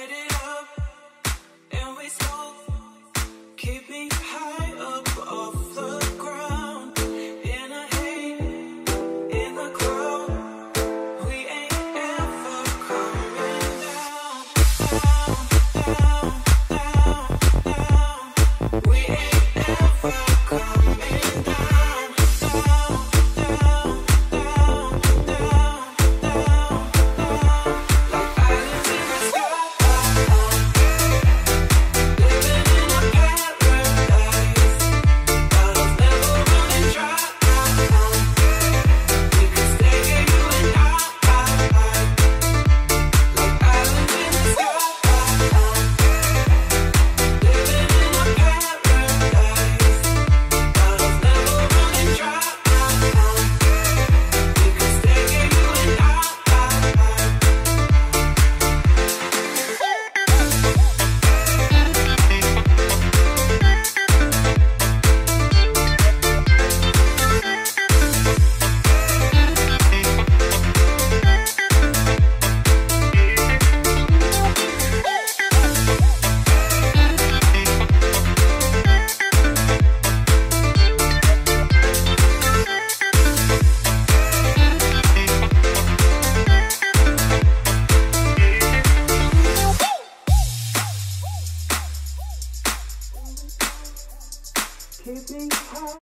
light it up and we smoke, keeping you keep me high.